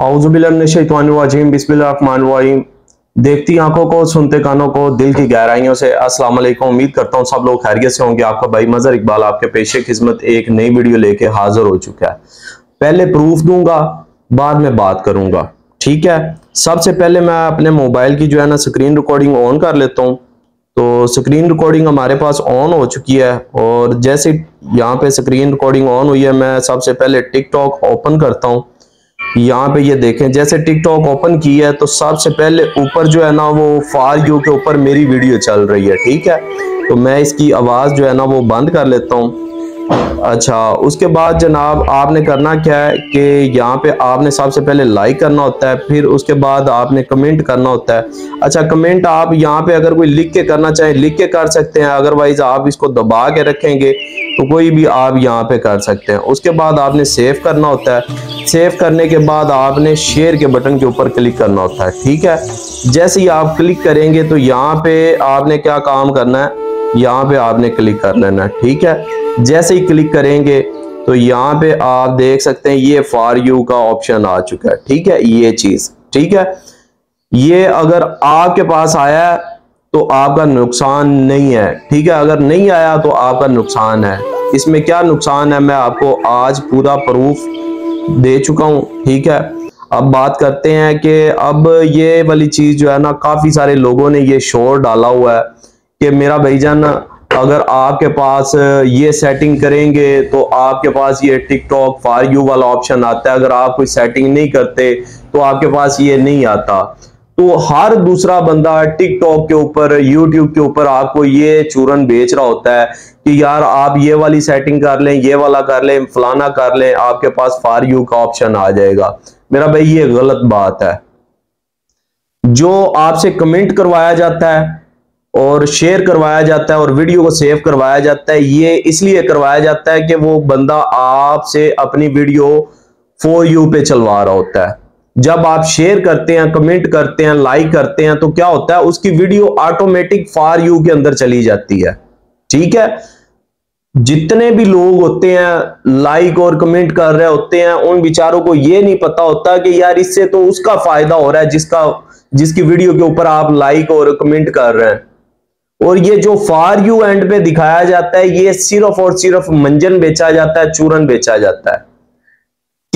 اعوذ باللہ من الشیطان الرجیم، بسم اللہ الرحمن الرحیم۔ دیکھتی آنکھوں کو، سنتے کانوں کو، دل کی گہرائیوں سے۔ السلام علیکم۔ امید کرتا ہوں سب لوگ خیریت سے ہوں گے۔ آپ کا بھائی مظہر اقبال، آپ کے پیشے خزمت ایک نئی ویڈیو لے کے حاضر ہو چکا ہے۔ پہلے پروف دوں گا، بعد میں بات کروں گا۔ ٹھیک ہے؟ سب سے پہلے میں اپنے موبائل کی جو ہے نا سکرین ریکارڈنگ آن کر لیتا ہوں۔ تو سکرین ریکارڈنگ ہمارے پاس آن ہو چکی ہے۔ اور جیسے یہاں پہ سکرین ریکارڈنگ آن ہوئی ہے، میں سب سے پہلے ٹک ٹاک اوپن کرتا ہوں۔ یہاں پہ یہ دیکھیں، جیسے ٹک ٹاک اوپن کی ہے تو سب سے پہلے اوپر جو ہے نا وہ فار یو کے اوپر میری ویڈیو چل رہی ہے، ٹھیک ہے؟ تو میں اس کی آواز جو ہے نا وہ بند کر لیتا ہوں۔ اچھا اس کے بعد جناب آپ نے کرنا کیا ہے کہ یہاں پہ آپ نے سب سے پہلے لائک کرنا ہوتا ہے، پھر اس کے بعد آپ نے کمنٹ کرنا ہوتا ہے۔ اچھا کمنٹ آپ یہاں پہ اگر کوئی لکھ کے کرنا چاہیں لکھ کے کر سکتے ہیں۔ ادروائز آپ اس کو دبا کے رکھیں گے تو کوئی بھی آپ یہاں پہ کر سکتے ہیں۔ اس کے بعد آپ نے سیو کرنا ہوتا ہے۔ سیف کرنے کے بعد آپ نے شیئر کے بٹن کے اوپر کلک کرنا ہوتا ہے، ٹھیک ہے؟ جیسے ہی آپ کلک کریں گے تو یہاں پہ آپ نے کیا کام کرنا ہے؟ یہاں پہ آپ نے کلک کر لینا، ٹھیک ہے؟ جیسے ہی کلک کریں گے تو یہاں پہ آپ دیکھ سکتے ہیں یہ فار یو کا آپشن آ چکا ہے، ٹھیک ہے؟ یہ چیز، ٹھیک ہے؟ یہ اگر آپ کے پاس آیا ہے تو آپ کا نقصان نہیں ہے، ٹھیک ہے؟ اگر نہیں آیا تو آپ کا نقصان ہے۔ اس میں کیا نقصان ہے؟ میں آپ کو آج پورا پروف دے چکا ہوں، ٹھیک ہے؟ اب بات کرتے ہیں کہ اب یہ والی چیز جو ہے نا، کافی سارے لوگوں نے یہ شور ڈالا ہوا ہے۔ کہ میرا بھائی جان، اگر آپ کے پاس یہ سیٹنگ کریں گے تو آپ کے پاس یہ ٹک ٹاک فار یو والا آپشن آتا ہے۔ اگر آپ کوئی سیٹنگ نہیں کرتے تو آپ کے پاس یہ نہیں آتا۔ تو ہر دوسرا بندہ ٹک ٹاک کے اوپر یوٹیوب کے اوپر آپ کو یہ چورن بیچ رہا ہوتا ہے کہ یار، آپ یہ والی سیٹنگ کر لیں، یہ والا کر لیں، فلانا کر لیں، آپ کے پاس فار یو کا آپشن آ جائے گا۔ میرا بھائی، یہ غلط بات ہے۔ جو آپ سے کمنٹ کروایا جاتا ہے اور شیئر کروایا جاتا ہے اور ویڈیو کو سیو کروایا جاتا ہے، یہ اس لیے کروایا جاتا ہے کہ وہ بندہ آپ سے اپنی ویڈیو فور یو پہ چلوا رہا ہوتا ہے۔ جب آپ شیئر کرتے ہیں کمنٹ کرتے ہیں لائک کرتے ہیں، تو کیا ہوتا ہے؟ اس کی ویڈیو آٹومیٹک فار یو کے اندر چلی جاتی ہے۔ ٹھیک ہے؟ جتنے بھی لوگ ہوتے ہیں لائک اور کمنٹ کر رہے ہوتے ہیں، ان بیچاروں کو یہ نہیں پتا ہوتا کہ یار اس سے تو اس کا فائدہ ہو رہا ہے، جس کا، جس کی ویڈیو کے اوپر آپ لائک اور کمنٹ کر رہے ہیں۔ اور یہ جو فار یو اینڈ پہ دکھایا جاتا ہے، یہ صرف اور صرف منجن بیچا جاتا ہے، چورن بیچا جاتا ہے۔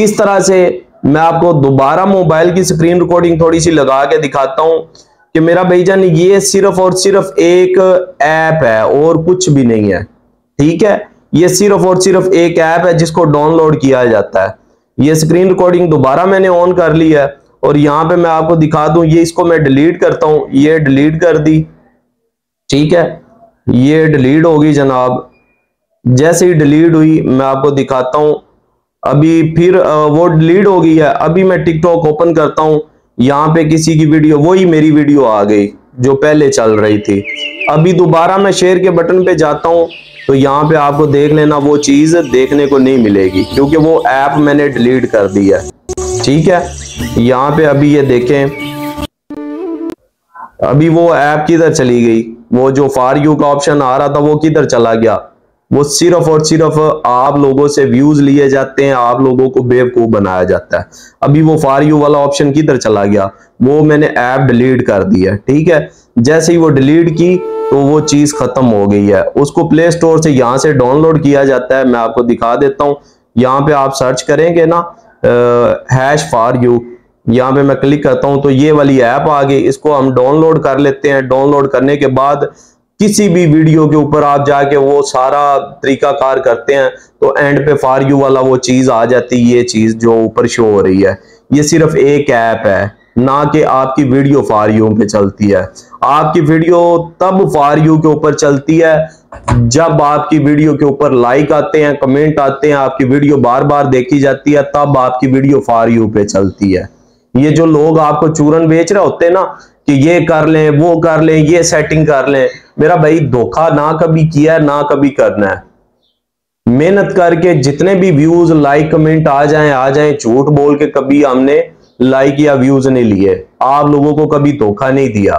کس طرح سے میں آپ کو دوبارہ موبائل کی سکرین ریکارڈنگ تھوڑی سی لگا کے دکھاتا ہوں کہ میرا بھائی جان، یہ صرف اور صرف ایک ایپ ہے اور کچھ بھی نہیں ہے۔ ٹھیک ہے؟ یہ صرف اور صرف ایک ایپ ہے جس کو ڈاؤن لوڈ کیا جاتا ہے۔ یہ سکرین ریکارڈنگ دوبارہ میں نے آن کر لی ہے اور یہاں پہ میں آپ کو دکھا دوں، یہ اس کو میں ڈیلیٹ کرتا ہوں۔ یہ ڈیلیٹ کر دی۔ ٹھیک ہے؟ یہ ڈیلیٹ ہوگی جناب۔ جیسے ہی ڈیلیٹ ہوئی، میں آپ کو دکھاتا ہوں۔ ابھی پھر وہ ڈیلیٹ ہو گئی ہے۔ ابھی میں ٹک ٹاک اوپن کرتا ہوں۔ یہاں پہ کسی کی ویڈیو وہی میری ویڈیو آ گئی، جو پہلے چل رہی تھی۔ ابھی دوبارہ میں شیئر کے بٹن پہ جاتا ہوں، تو یہاں پہ آپ کو دیکھ لینا، وہ چیز دیکھنے کو نہیں ملے گی، کیونکہ وہ ایپ میں نے ڈیلیٹ کر دی ہے۔ ٹھیک ہے؟ یہاں پہ ابھی یہ دیکھیں۔ ابھی وہ ایپ کدھر چلی گئی؟ وہ جو فار یو کا آپشن آ رہا تھا وہ کدھر چلا گیا؟ وہ صرف اور صرف آپ لوگوں سے ویوز لیے جاتے ہیں، آپ لوگوں کو بیوقوف بنایا جاتا ہے۔ ابھی وہ فار یو والا آپشن کدھر چلا گیا؟ وہ میں نے ایپ ڈیلیٹ کر دی ہے، ٹھیک ہے؟ جیسے ہی وہ ڈیلیٹ کی تو وہ چیز ختم ہو گئی ہے۔ اس کو پلے سٹور سے یہاں سے ڈاؤن لوڈ کیا جاتا ہے، میں آپ کو دکھا دیتا ہوں۔ یہاں پہ آپ سرچ کریں گے نا ہیش فار یو یہاں پہ میں کلک کرتا ہوں تو یہ والی ایپ آ گئی۔ اس کو ہم ڈاؤن لوڈ کر لیتے ہیں۔ ڈاؤن لوڈ کرنے کے بعد کسی بھی ویڈیو کے اوپر آپ جا کے وہ سارا طریقہ کار کرتے ہیں تو اینڈ پہ فار یو والا وہ چیز آ جاتی یہ چیز جو اوپر شو ہو رہی ہے۔ یہ صرف ایک ایپ ہے۔ نہ کہ آپ کی ویڈیو فار یو پہ چلتی ہے۔ آپ کی ویڈیو تب فار یو کے اوپر چلتی ہے جب آپ کی ویڈیو کے اوپر لائک آتے ہیں، کمنٹ آتے ہیں، آپ کی ویڈیو بار بار دیکھی جاتی ہے، تب آپ کی ویڈیو فار یو پہ چلتی ہے۔ یہ جو لوگ آپ کو چورن بیچ رہے ہوتے ہیں نا کہ یہ کر لیں، وہ کر لیں، یہ سیٹنگ کر لیں، میرا بھائی دھوکھا نہ کبھی کیا ہے نہ کبھی کرنا ہے۔ محنت کر کے جتنے بھی ویوز لائک کمنٹ آ جائیں آ جائیں، جھوٹ بول کے کبھی ہم نے لائک یا ویوز نہیں لیے۔ آپ لوگوں کو کبھی دھوکھا نہیں دیا۔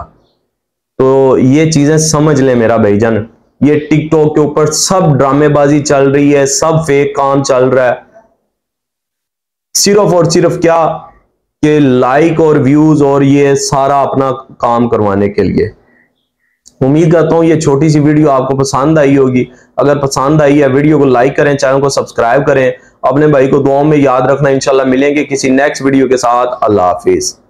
تو یہ چیزیں سمجھ لیں میرا بھائی جان۔ یہ ٹک ٹاک کے اوپر سب ڈرامے بازی چل رہی ہے، سب فیک کام چل رہا ہے۔ صرف اور صرف کیا؟ لائک اور ویوز اور یہ سارا اپنا کام کروانے کے لیے۔ امید کرتا ہوں یہ چھوٹی سی ویڈیو آپ کو پسند آئی ہوگی۔ اگر پسند آئی ہے، ویڈیو کو لائک کریں، چینل کو سبسکرائب کریں۔ اپنے بھائی کو دعاؤں میں یاد رکھنا، انشاءاللہ ملیں گے کسی نیکس ویڈیو کے ساتھ۔ اللہ حافظ۔